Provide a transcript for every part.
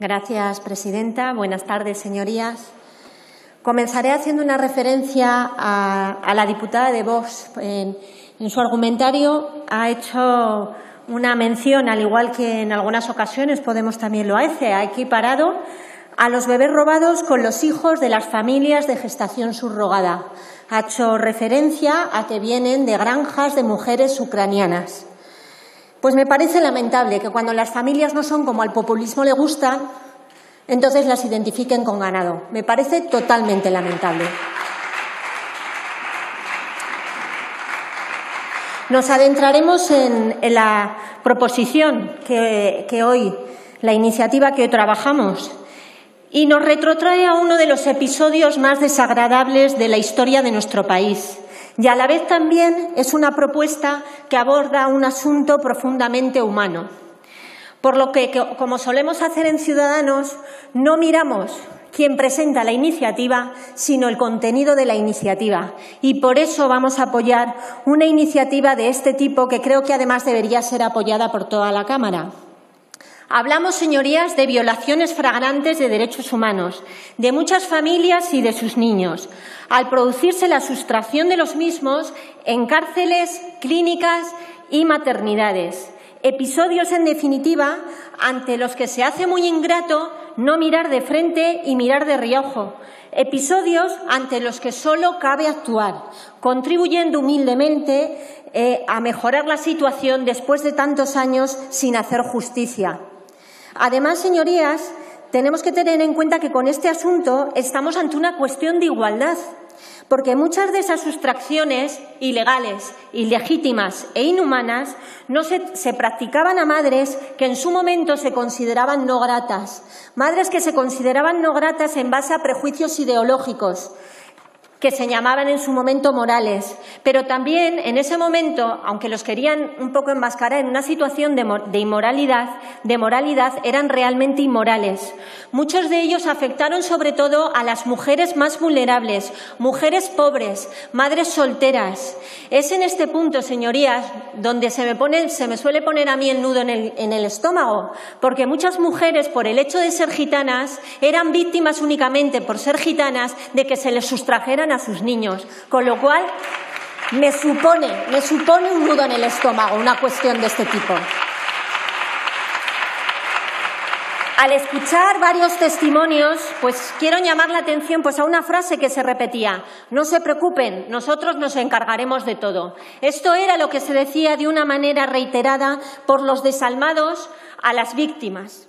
Gracias, presidenta. Buenas tardes, señorías. Comenzaré haciendo una referencia a, la diputada de Vox. En, en su argumentario ha hecho una mención, al igual que en algunas ocasiones Podemos también lo hace, ha equiparado a los bebés robados con los hijos de las familias de gestación subrogada. Ha hecho referencia a que vienen de granjas de mujeres ucranianas. Pues me parece lamentable que cuando las familias no son como al populismo le gusta, entonces las identifiquen con ganado. Me parece totalmente lamentable. Nos adentraremos en, la proposición que, que hoy, la iniciativa que hoy trabajamos, y nos retrotrae a uno de los episodios más desagradables de la historia de nuestro país. Y a la vez también es una propuesta que aborda un asunto profundamente humano. Por lo que, como solemos hacer en Ciudadanos, no miramos quién presenta la iniciativa, sino el contenido de la iniciativa. Y por eso vamos a apoyar una iniciativa de este tipo que creo que además debería ser apoyada por toda la Cámara. Hablamos, señorías, de violaciones fragrantes de derechos humanos, de muchas familias y de sus niños, al producirse la sustracción de los mismos en cárceles, clínicas y maternidades. Episodios, en definitiva, ante los que se hace muy ingrato no mirar de frente y mirar de riojo. Episodios ante los que solo cabe actuar, contribuyendo humildemente eh, a mejorar la situación después de tantos años sin hacer justicia. Además, señorías, tenemos que tener en cuenta que con este asunto estamos ante una cuestión de igualdad, porque muchas de esas sustracciones ilegales, ilegítimas e inhumanas no se, practicaban a madres que en su momento se consideraban no gratas, madres que se consideraban no gratas en base a prejuicios ideológicos, que se llamaban en su momento morales, pero también en ese momento, aunque los querían un poco enmascarar en una situación de, inmoralidad, de moralidad, eran realmente inmorales. Muchos de ellos afectaron sobre todo a las mujeres más vulnerables, mujeres pobres, madres solteras. Es en este punto, señorías, donde se me, pone, se me suele poner a mí el nudo en el, en el estómago, porque muchas mujeres, por el hecho de ser gitanas, eran víctimas únicamente por ser gitanas de que se les sustrajeran a sus niños, con lo cual me supone, me supone un nudo en el estómago una cuestión de este tipo. Al escuchar varios testimonios, pues quiero llamar la atención pues a una frase que se repetía: "No se preocupen, nosotros nos encargaremos de todo". Esto era lo que se decía de una manera reiterada por los desalmados a las víctimas.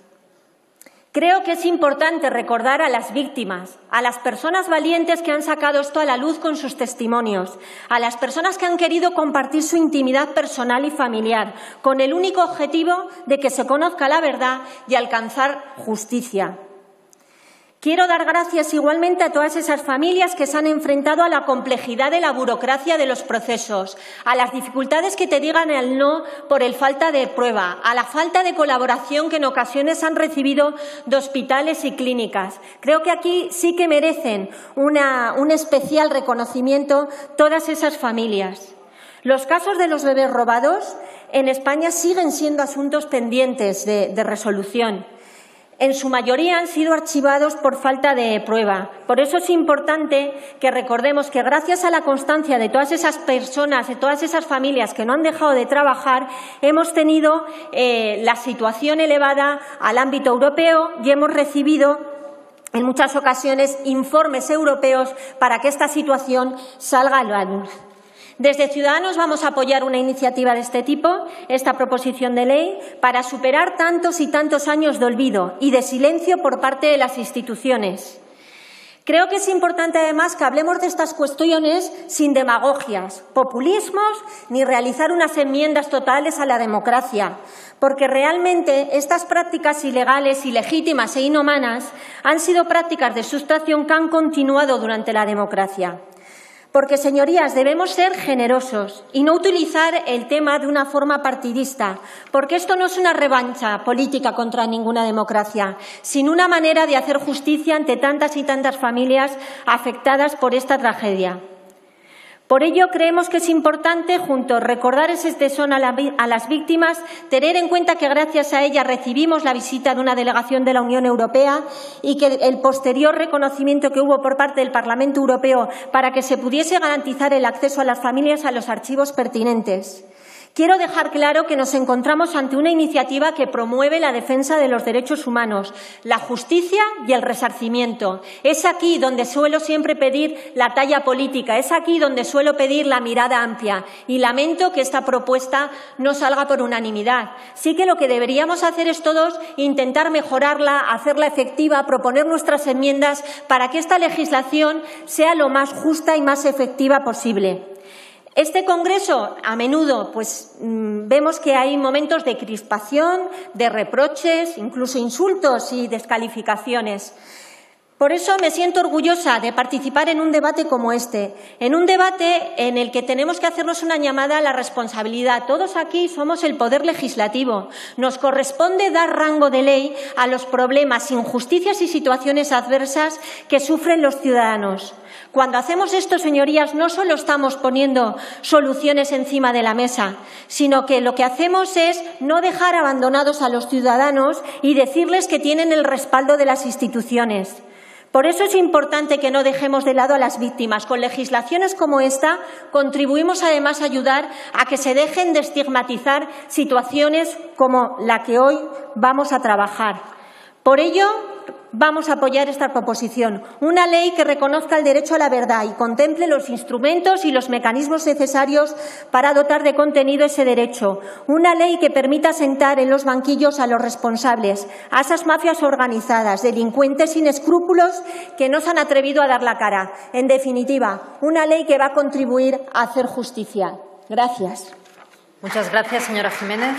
Creo que es importante recordar a las víctimas, a las personas valientes que han sacado esto a la luz con sus testimonios, a las personas que han querido compartir su intimidad personal y familiar, con el único objetivo de que se conozca la verdad y alcanzar justicia. Quiero dar gracias igualmente a todas esas familias que se han enfrentado a la complejidad de la burocracia de los procesos, a las dificultades que te digan el no por el falta de prueba, a la falta de colaboración que en ocasiones han recibido de hospitales y clínicas. Creo que aquí sí que merecen un especial reconocimiento todas esas familias. Los casos de los bebés robados en España siguen siendo asuntos pendientes de resolución en su mayoría han sido archivados por falta de prueba. Por eso es importante que recordemos que gracias a la constancia de todas esas personas, de todas esas familias que no han dejado de trabajar, hemos tenido eh, la situación elevada al ámbito europeo y hemos recibido en muchas ocasiones informes europeos para que esta situación salga a la luz. Desde Ciudadanos vamos a apoyar una iniciativa de este tipo, esta proposición de ley, para superar tantos y tantos años de olvido y de silencio por parte de las instituciones. Creo que es importante, además, que hablemos de estas cuestiones sin demagogias, populismos ni realizar unas enmiendas totales a la democracia, porque realmente estas prácticas ilegales, ilegítimas e inhumanas han sido prácticas de sustracción que han continuado durante la democracia. Porque, señorías, debemos ser generosos y no utilizar el tema de una forma partidista, porque esto no es una revancha política contra ninguna democracia, sino una manera de hacer justicia ante tantas y tantas familias afectadas por esta tragedia. Por ello, creemos que es importante, junto a recordar ese tesón a, a, las víctimas, tener en cuenta que gracias a ella recibimos la visita de una delegación de la Unión Europea y que el posterior reconocimiento que hubo por parte del Parlamento Europeo para que se pudiese garantizar el acceso a las familias a los archivos pertinentes. Quiero dejar claro que nos encontramos ante una iniciativa que promueve la defensa de los derechos humanos, la justicia y el resarcimiento. Es aquí donde suelo siempre pedir la talla política, es aquí donde suelo pedir la mirada amplia y lamento que esta propuesta no salga por unanimidad. Sí que lo que deberíamos hacer es todos intentar mejorarla, hacerla efectiva, proponer nuestras enmiendas para que esta legislación sea lo más justa y más efectiva posible. Este Congreso, a menudo, pues mm, vemos que hay momentos de crispación, de reproches, incluso insultos y descalificaciones. Por eso me siento orgullosa de participar en un debate como este, en un debate en el que tenemos que hacernos una llamada a la responsabilidad. Todos aquí somos el poder legislativo. Nos corresponde dar rango de ley a los problemas, injusticias y situaciones adversas que sufren los ciudadanos. Cuando hacemos esto, señorías, no solo estamos poniendo soluciones encima de la mesa, sino que lo que hacemos es no dejar abandonados a los ciudadanos y decirles que tienen el respaldo de las instituciones. Por eso es importante que no dejemos de lado a las víctimas. Con legislaciones como esta contribuimos además a ayudar a que se dejen de estigmatizar situaciones como la que hoy vamos a trabajar. Por ello, vamos a apoyar esta proposición, una ley que reconozca el derecho a la verdad y contemple los instrumentos y los mecanismos necesarios para dotar de contenido ese derecho, una ley que permita sentar en los banquillos a los responsables, a esas mafias organizadas, delincuentes sin escrúpulos que no se han atrevido a dar la cara. En definitiva, una ley que va a contribuir a hacer justicia. Gracias. Muchas gracias, señora Jiménez.